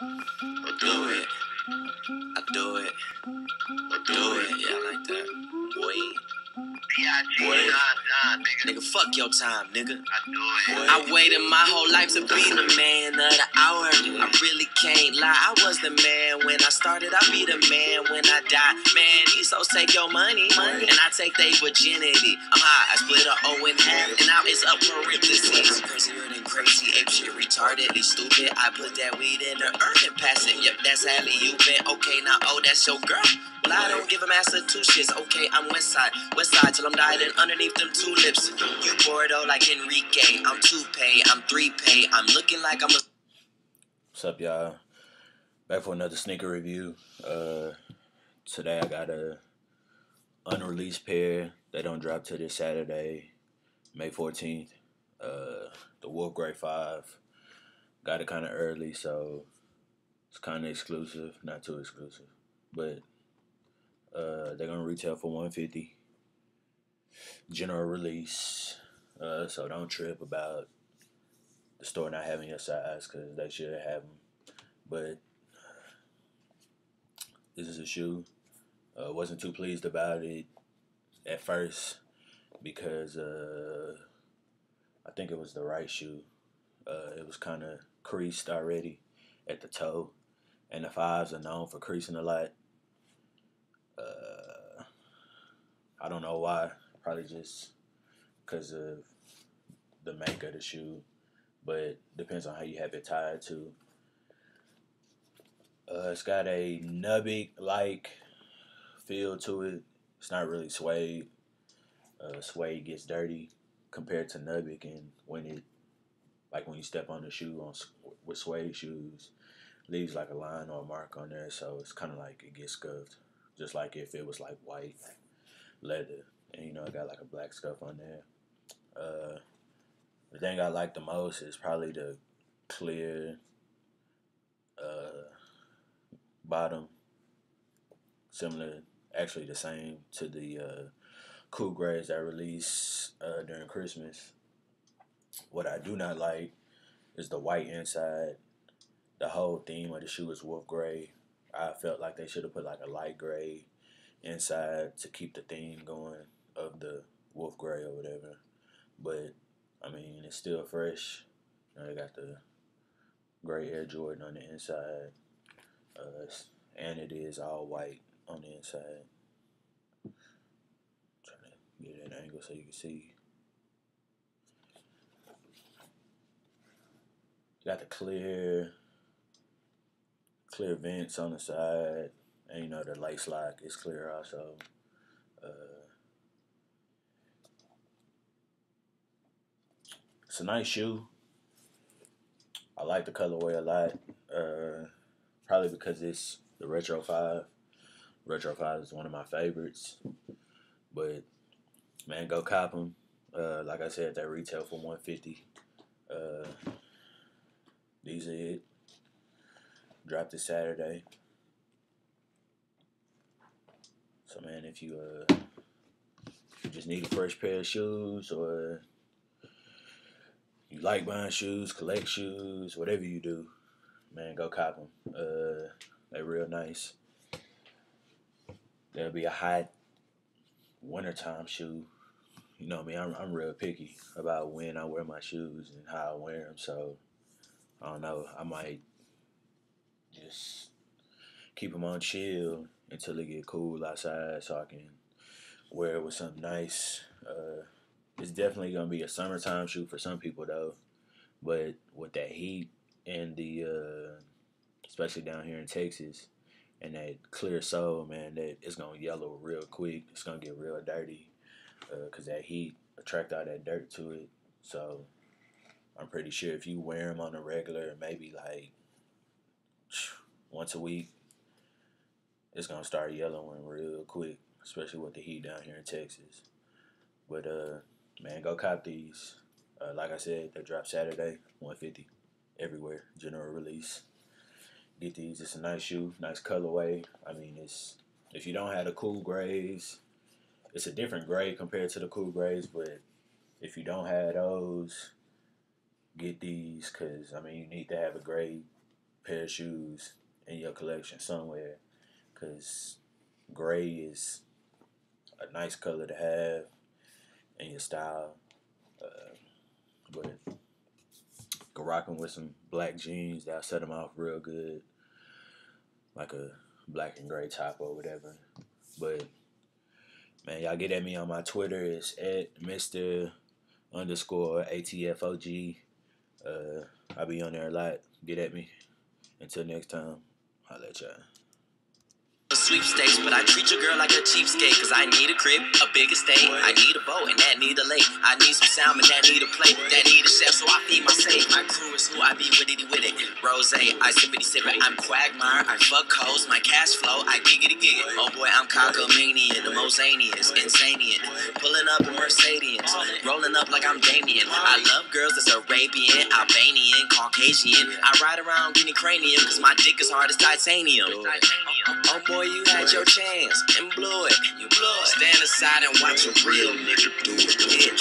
Do it. I do it. I do it. Yeah, I like that. Boy. Boy. Nah, nah, nigga. Nigga, fuck your time, nigga. I do it. I waited my whole life to be the man of the hour. I really can't lie. I was the man when I started. I'll be the man when I die. Man, these hoes take your money, and I take their virginity. I'm high. I split a O in half, and now it's up for parentheses. Crazy, ape shit, retardedly stupid. I put that weed in the earth and pass it. Yep, that's alley you been. Okay, now oh, that's your girl. Well, I don't give a master two shits. Okay, I'm west side, west side till I'm dying underneath them tulips. You Bordeaux like Enrique. I'm two pay, I'm three pay. I'm looking like I'm a. What's up, y'all? Back for another sneaker review. Uh, today I got a unreleased pair that don't drop till this Saturday, May fourteenth. Uh, the Wolf Grey Five. Got it kind of early, so it's kind of exclusive. Not too exclusive, but uh, they're gonna retail for one fifty. General release. Uh, so don't trip about the store not having your size because they should have them. But this is a shoe. Uh, wasn't too pleased about it at first because uh, I think it was the right shoe. Uh, it was kind of creased already at the toe, and the fives are known for creasing a lot. Uh, I don't know why. Probably just because of the make of the shoe but depends on how you have it tied to. Uh, it's got a nubuck like feel to it. It's not really suede. Uh, suede gets dirty compared to nubuck, and when it like when you step on the shoe on with suede shoes, leaves like a line or a mark on there. So it's kind of like it gets scuffed, just like if it was like white leather, and you know it got like a black scuff on there. Uh, the thing I like the most is probably the clear uh, bottom, similar, actually the same to the uh, cool grays that release uh, during Christmas. What I do not like is the white inside. The whole theme of the shoe is wolf gray. I felt like they should have put like a light gray inside to keep the theme going of the wolf gray or whatever. But I mean, it's still fresh. You know, they got the gray Air Jordan on the inside, uh, and it is all white on the inside. trying to get an angle so you can see. Got the clear, clear vents on the side, and you know the lace lock is clear also. Uh, It's a nice shoe. I like the colorway a lot. Uh, probably because it's the Retro 5. Retro 5 is one of my favorites. But, man, go cop them. Uh, like I said, they retail for 150 uh, These are it. Dropped this Saturday. So, man, if you, uh, if you just need a fresh pair of shoes or you like buying shoes, collect shoes, whatever you do, man, go cop them. Uh, they're real nice. There'll be a hot wintertime shoe. You know me, I'm, I'm real picky about when I wear my shoes and how I wear them. So, I don't know, I might just keep them on chill until it get cool outside so I can wear it with something nice. Uh, it's definitely gonna be a summertime shoe for some people though. But with that heat and the uh, especially down here in Texas and that clear sole, man, that it's gonna yellow real quick. It's gonna get real dirty because that heat attract all that dirt to it. So I'm pretty sure if you wear them on a regular, maybe like once a week, it's gonna start yellowing real quick, especially with the heat down here in Texas. But uh, man, go cop these. Uh, like I said, they drop Saturday, 150 everywhere, general release. Get these. It's a nice shoe, nice colorway. I mean, it's if you don't have the cool grays, it's a different gray compared to the cool grays. But if you don't have those, get these because I mean, you need to have a gray pair of shoes in your collection somewhere, cause gray is a nice color to have in your style. Uh, but go rocking with some black jeans that'll set them off real good, like a black and gray top or whatever. But man, y'all get at me on my Twitter. It's at Mister underscore ATFOG. Uh, I'll be on there a lot. Get at me. Until next time, I'll let y'all sweepstakes, but I treat your girl like a cheapskate. Cause I need a crib, a big estate. I need a boat, and that need a lake. I need some salmon, that need a plate. That need a chef, so I feed my safe. My crew is who I be with it, with it. Rose, I sippity sip it. I'm Quagmire, I fuck hoes, my cash flow, I giggity gig it. Oh boy, I'm cockamanian, the Mosanians, insanian. Pulling up in Mercedes, rolling up like I'm Damien. I love girls that's Arabian, Albanian, Caucasian. I ride around getting cranium, cause my dick is hard as titanium. Oh boy, you had your chance and blew it. You blew it. Stand aside and watch a real nigga do it.